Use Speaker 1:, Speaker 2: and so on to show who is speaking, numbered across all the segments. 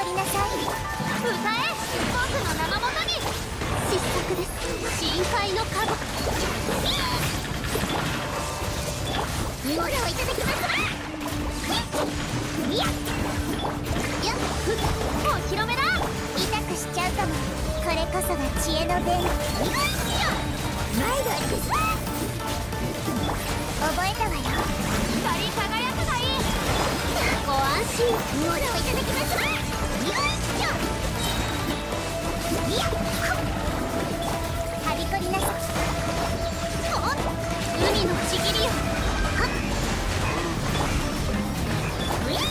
Speaker 1: こりなさい歌え僕の生元に失策です深海のカゴモラをいただきますいややっお披露目だ痛くしちゃうかもこれこそが知恵の伝。よいいただきますよいしょいやはびこりなさお海のちぎりよはっウィー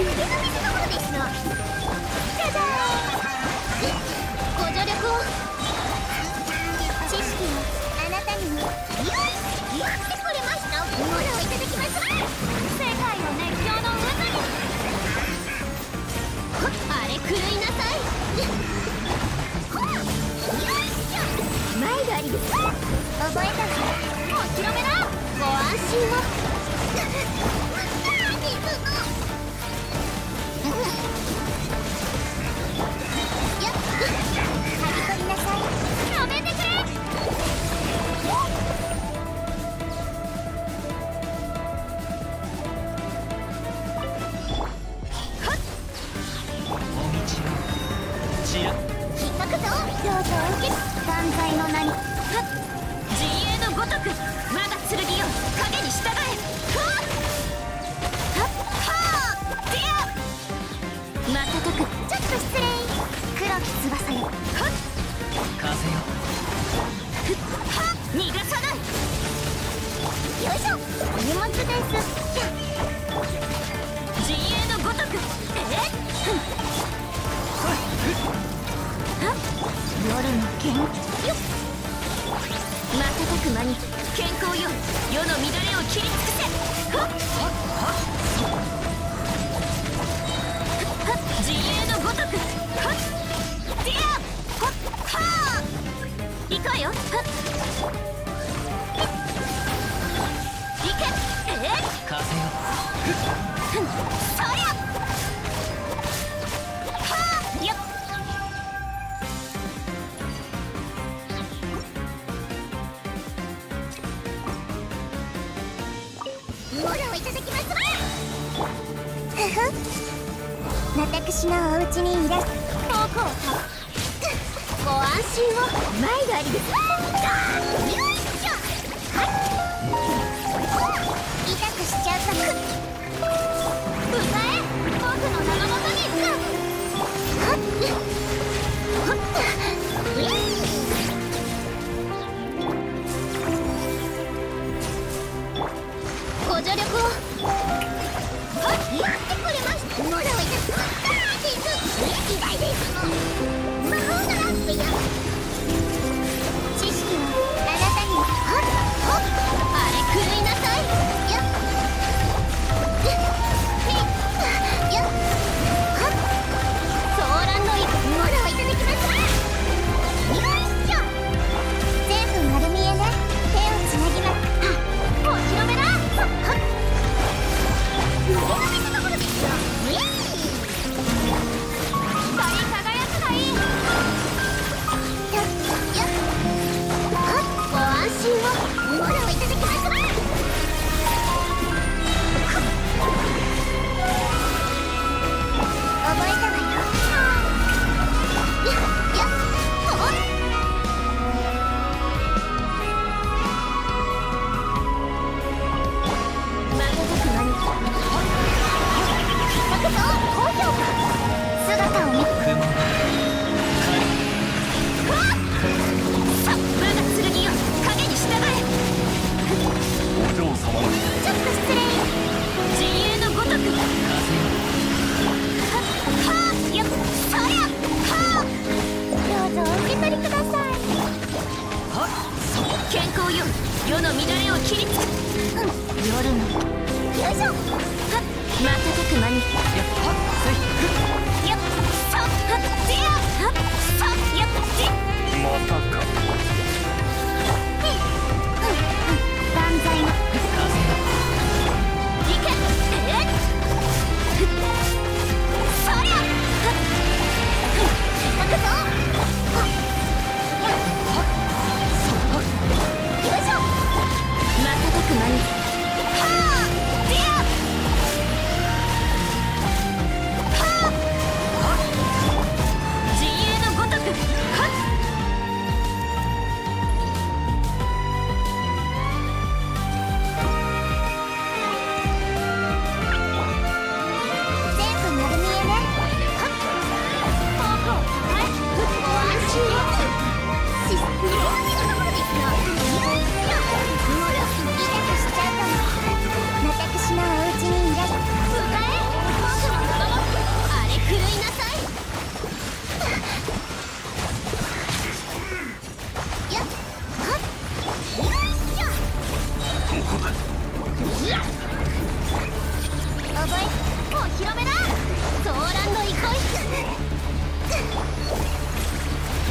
Speaker 1: 腕の見せ所ですのじゃじゃーんご助力を知識をあなたにもよしやってくれました。モラをいただきます。世界の熱狂の狂いなさい。夜の元よ
Speaker 2: 瞬く間に健康よ。世の乱れを切り尽くせ。はっ。陣営のごとく。はっ。ディアはっはあ行くわよ。はっ行けえっ
Speaker 3: 風よ
Speaker 1: モラをいただきますわふふ私のお家にいらっ僕をご安心を前がありですよいしょはい痛くしちゃうかな歌え僕の名のもとに夜の。よ
Speaker 2: いしょ。
Speaker 1: また
Speaker 4: 広めだソーランの憩い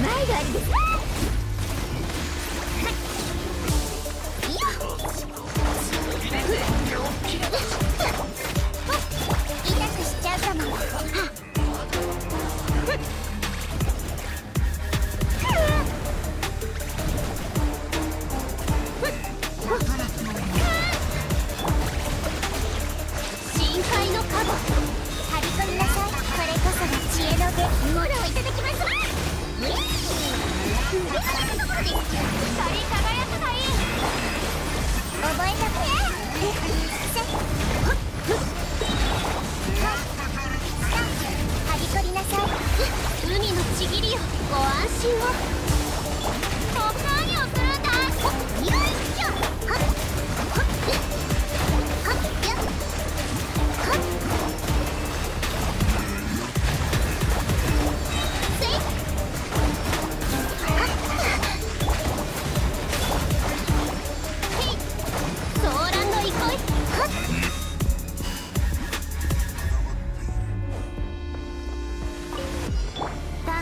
Speaker 4: 前がありですい。や痛くしちゃうかも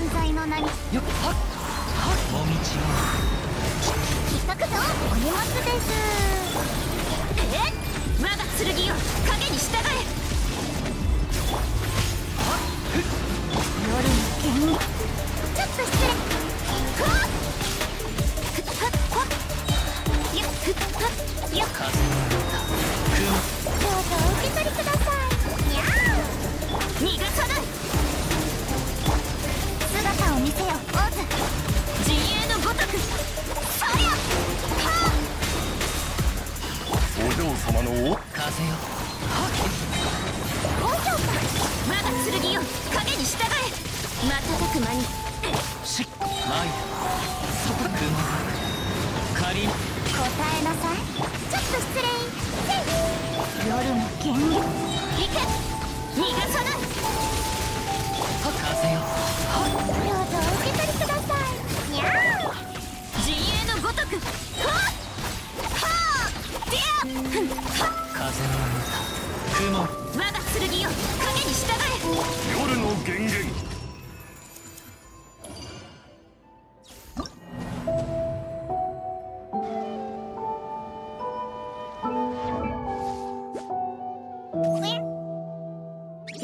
Speaker 4: 断罪の名に
Speaker 3: よっはっはっもみちを
Speaker 4: 引っかくぞお荷物です。
Speaker 1: え？我が剣よ影に従え。
Speaker 4: 夜の剣に。ちょっと失礼。ふわっふっふっ。よっふっふっ。よっお
Speaker 3: 風よ
Speaker 4: 高評価
Speaker 1: 我が剣よ影に従え瞬く間に
Speaker 3: しっマイル雲仮に
Speaker 4: 答えなさいちょっと失礼せい夜の剣
Speaker 1: 行け逃がさない